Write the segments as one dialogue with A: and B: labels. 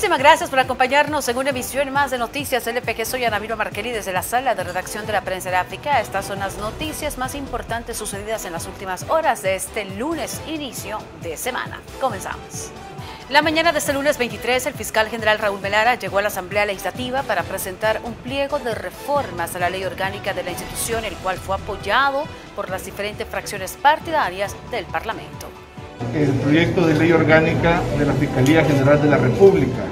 A: Muchísimas gracias por acompañarnos en una emisión más de Noticias LPG. Soy Ana Miro Marqueli desde la sala de redacción de la prensa de África. Estas son las noticias más importantes sucedidas en las últimas horas de este lunes, inicio de semana. Comenzamos. La mañana de este lunes 23, el fiscal general Raúl Melara llegó a la Asamblea Legislativa para presentar un pliego de reformas a la ley orgánica de la institución, el cual fue apoyado por las diferentes fracciones partidarias del Parlamento
B: el proyecto de ley orgánica de la Fiscalía General de la República.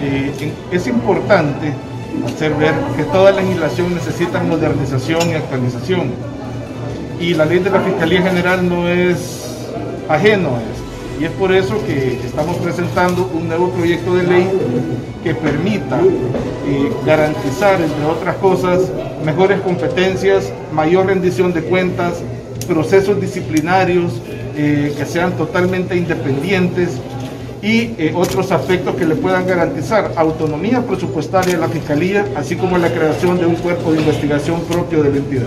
B: Eh, es importante hacer ver que toda legislación necesita modernización y actualización. Y la ley de la Fiscalía General no es ajeno a esto. Y es por eso que estamos presentando un nuevo proyecto de ley que permita eh, garantizar, entre otras cosas, mejores competencias, mayor rendición de cuentas, procesos disciplinarios eh, que sean totalmente independientes y eh, otros aspectos que le puedan garantizar autonomía presupuestaria de la Fiscalía, así como la creación de un cuerpo de investigación propio de la entidad.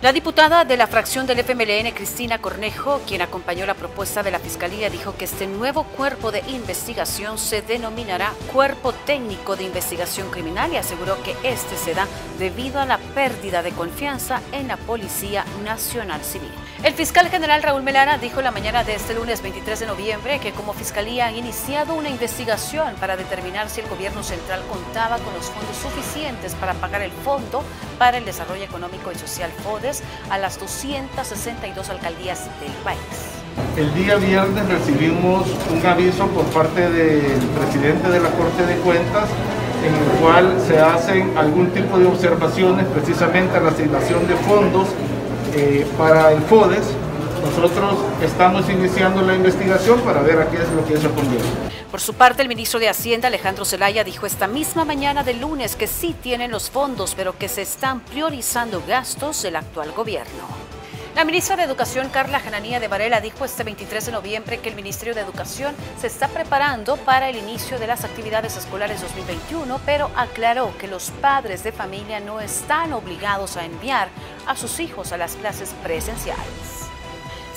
A: La diputada de la fracción del FMLN, Cristina Cornejo, quien acompañó la propuesta de la Fiscalía, dijo que este nuevo cuerpo de investigación se denominará Cuerpo Técnico de Investigación Criminal y aseguró que este se da debido a la pérdida de confianza en la Policía Nacional Civil. El fiscal general Raúl Melana dijo la mañana de este lunes 23 de noviembre que como Fiscalía han iniciado una investigación para determinar si el gobierno central contaba con los fondos suficientes para pagar el Fondo para el Desarrollo Económico y Social FODE a las 262 alcaldías del país.
B: El día viernes recibimos un aviso por parte del presidente de la Corte de Cuentas en el cual se hacen algún tipo de observaciones precisamente a la asignación de fondos eh, para el FODES. Nosotros estamos iniciando la investigación para ver a qué es lo que eso.
A: Por su parte, el ministro de Hacienda, Alejandro Zelaya, dijo esta misma mañana del lunes que sí tienen los fondos, pero que se están priorizando gastos del actual gobierno. La ministra de Educación, Carla Jananía de Varela, dijo este 23 de noviembre que el Ministerio de Educación se está preparando para el inicio de las actividades escolares 2021, pero aclaró que los padres de familia no están obligados a enviar a sus hijos a las clases presenciales.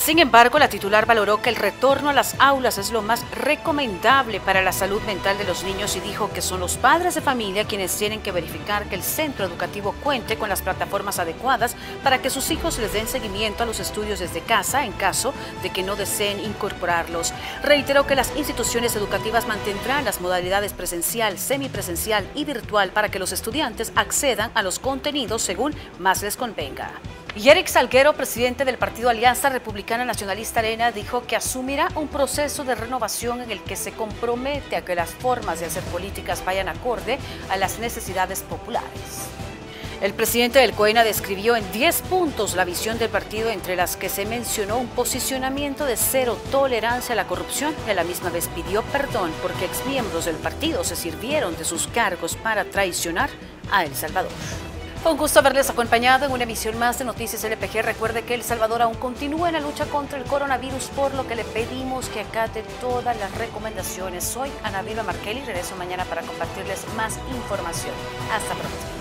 A: Sin embargo, la titular valoró que el retorno a las aulas es lo más recomendable para la salud mental de los niños y dijo que son los padres de familia quienes tienen que verificar que el centro educativo cuente con las plataformas adecuadas para que sus hijos les den seguimiento a los estudios desde casa en caso de que no deseen incorporarlos. Reiteró que las instituciones educativas mantendrán las modalidades presencial, semipresencial y virtual para que los estudiantes accedan a los contenidos según más les convenga. Y Eric Salguero, presidente del Partido Alianza Republicana Nacionalista Arena, dijo que asumirá un proceso de renovación en el que se compromete a que las formas de hacer políticas vayan acorde a las necesidades populares. El presidente del COENA describió en 10 puntos la visión del partido entre las que se mencionó un posicionamiento de cero tolerancia a la corrupción y a la misma vez pidió perdón porque exmiembros del partido se sirvieron de sus cargos para traicionar a El Salvador. Fue un gusto haberles acompañado en una emisión más de Noticias LPG. Recuerde que El Salvador aún continúa en la lucha contra el coronavirus, por lo que le pedimos que acate todas las recomendaciones. Soy Ana Vilma Markelli y regreso mañana para compartirles más información. Hasta pronto.